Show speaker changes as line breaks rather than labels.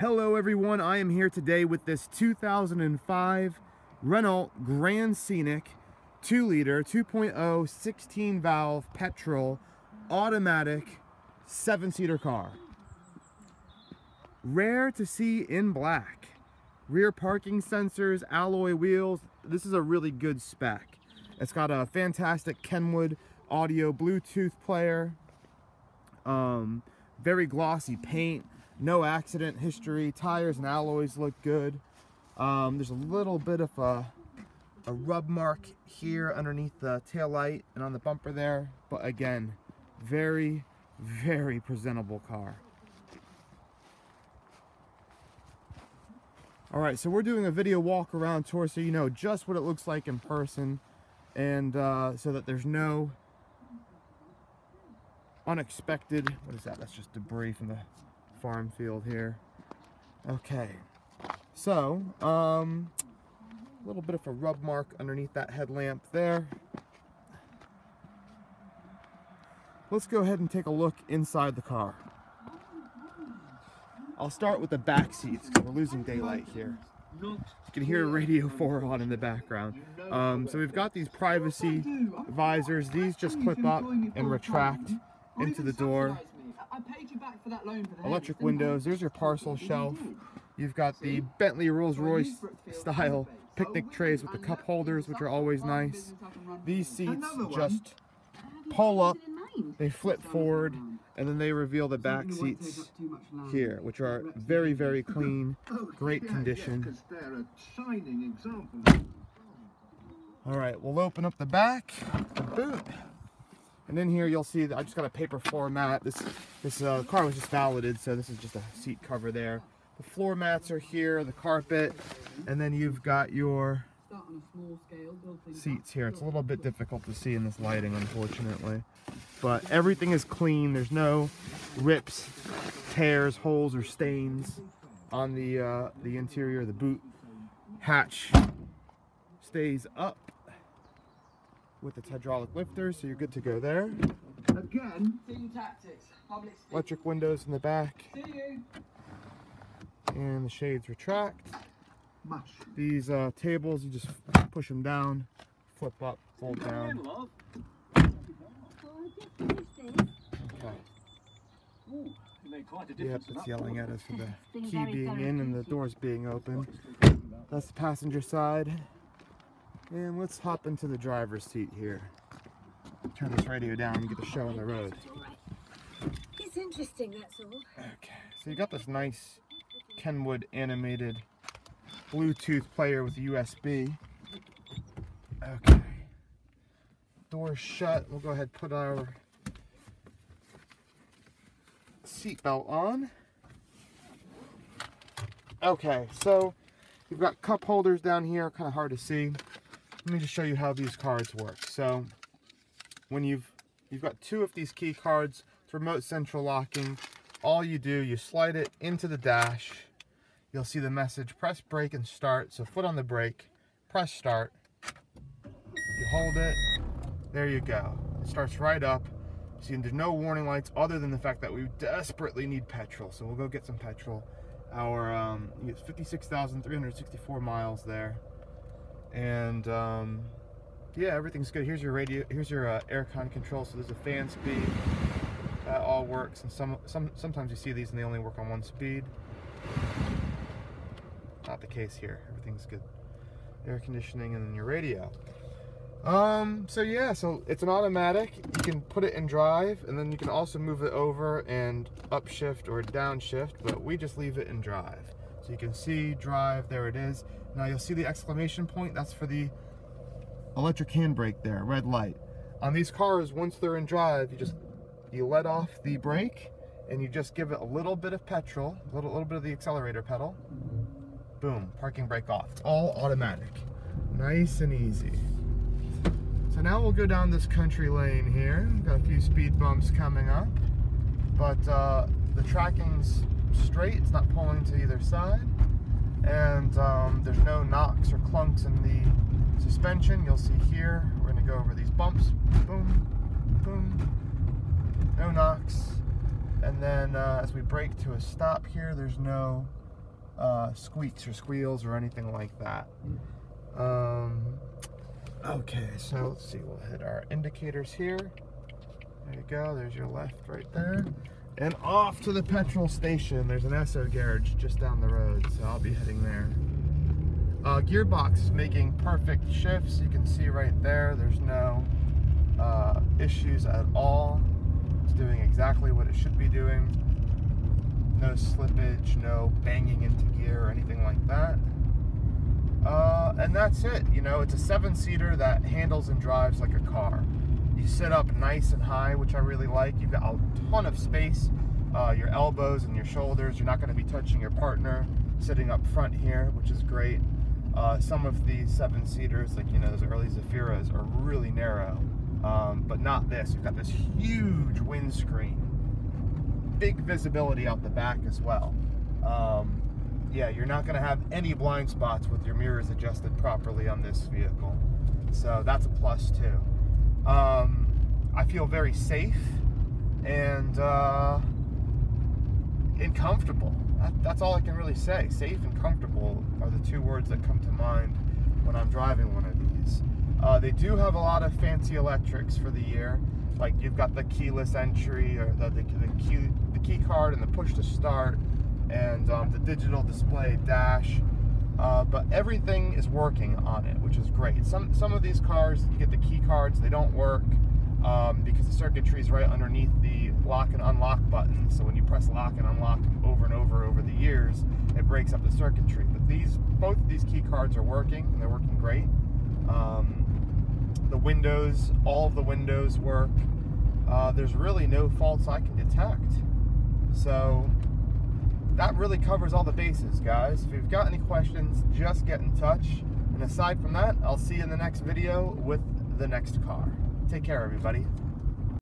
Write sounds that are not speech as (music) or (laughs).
Hello everyone, I am here today with this 2005 Renault Grand Scenic 2 liter 2.0 16 valve petrol automatic 7 seater car. Rare to see in black. Rear parking sensors, alloy wheels, this is a really good spec. It's got a fantastic Kenwood audio Bluetooth player, um, very glossy paint, no accident history, tires and alloys look good. Um, there's a little bit of a, a rub mark here underneath the tail light and on the bumper there, but again, very, very presentable car. All right, so we're doing a video walk around tour so you know just what it looks like in person and uh, so that there's no unexpected, what is that? That's just debris from the farm field here. Okay, so um, a little bit of a rub mark underneath that headlamp there. Let's go ahead and take a look inside the car. I'll start with the back seats because we're losing daylight here. You can hear a Radio (laughs) 4 on in the background. Um, so we've got these privacy visors. These just clip up and retract into the door. Electric windows. There's your parcel shelf. You've got the Bentley Rolls-Royce style picnic trays with the cup holders, which are always nice. These seats just pull up, they flip forward, and then they reveal the back seats here, which are very, very clean, (laughs) great condition. All right, we'll open up the back, the boot. And in here you'll see that I just got a paper floor mat. This this uh, car was just validated, so this is just a seat cover there. The floor mats are here, the carpet, and then you've got your seats here. It's a little bit difficult to see in this lighting, unfortunately. But everything is clean. There's no rips, tears, holes, or stains on the uh, the interior. The boot hatch stays up with its hydraulic lifters, so you're good to go there. Again, tactics, electric windows in the back. And the shades retract. These uh, tables, you just push them down, flip up, fold down. Okay. Yep, it's yelling at us for the key being in and the doors being open. That's the passenger side. And let's hop into the driver's seat here. Turn this radio down and get the show on the road.
It's interesting, that's all.
Okay, so you got this nice Kenwood animated Bluetooth player with USB. Okay. Door shut. We'll go ahead and put our seatbelt on. Okay, so you've got cup holders down here, kind of hard to see let me just show you how these cards work. So when you've you've got two of these key cards, it's remote central locking. All you do, you slide it into the dash. You'll see the message, press brake and start. So foot on the brake, press start. You hold it, there you go. It starts right up. See, there's no warning lights other than the fact that we desperately need petrol. So we'll go get some petrol. Our um, 56,364 miles there and um, yeah, everything's good. Here's your radio. Here's your uh, aircon control. So there's a fan speed. That all works. And some some sometimes you see these and they only work on one speed. Not the case here. Everything's good. Air conditioning and then your radio. Um, so yeah, so it's an automatic. You can put it in drive and then you can also move it over and upshift or downshift, but we just leave it in drive. So you can see drive, there it is. Now you'll see the exclamation point, that's for the electric handbrake there, red light. On these cars, once they're in drive, you just, you let off the brake and you just give it a little bit of petrol, a little, little bit of the accelerator pedal. Boom, parking brake off. All automatic. Nice and easy. So now we'll go down this country lane here. Got a few speed bumps coming up, but uh, the tracking's straight, it's not pulling to either side. And um, there's no knocks or clunks in the suspension. You'll see here, we're gonna go over these bumps. Boom, boom, no knocks. And then uh, as we brake to a stop here, there's no uh, squeaks or squeals or anything like that. Um, okay, so let's see, we'll hit our indicators here. There you go, there's your left right there. And off to the petrol station. There's an Esso garage just down the road, so I'll be heading there. Uh, gearbox is making perfect shifts. You can see right there, there's no uh, issues at all. It's doing exactly what it should be doing. No slippage, no banging into gear or anything like that. Uh, and that's it. You know, it's a seven-seater that handles and drives like a car. You sit up nice and high, which I really like. You've got a ton of space. Uh, your elbows and your shoulders. You're not going to be touching your partner sitting up front here, which is great. Uh, some of these seven-seaters, like, you know, those early Zafiras, are really narrow. Um, but not this. You've got this huge windscreen. Big visibility out the back as well. Um, yeah, you're not going to have any blind spots with your mirrors adjusted properly on this vehicle. So that's a plus too. Um, I feel very safe and uh, and comfortable. That, that's all I can really say. Safe and comfortable are the two words that come to mind when I'm driving one of these. Uh, they do have a lot of fancy electrics for the year. Like you've got the keyless entry or the, the, the, key, the key card and the push to start and um, the digital display dash. Uh, but everything is working on it, which is great. Some some of these cars, you get the key cards, they don't work um, because the circuitry is right underneath the lock and unlock button. So when you press lock and unlock over and over over the years, it breaks up the circuitry. But these both of these key cards are working, and they're working great. Um, the windows, all of the windows work. Uh, there's really no faults I can detect. So that really covers all the bases, guys. If you've got any questions, just get in touch. And aside from that, I'll see you in the next video with the next car. Take care, everybody.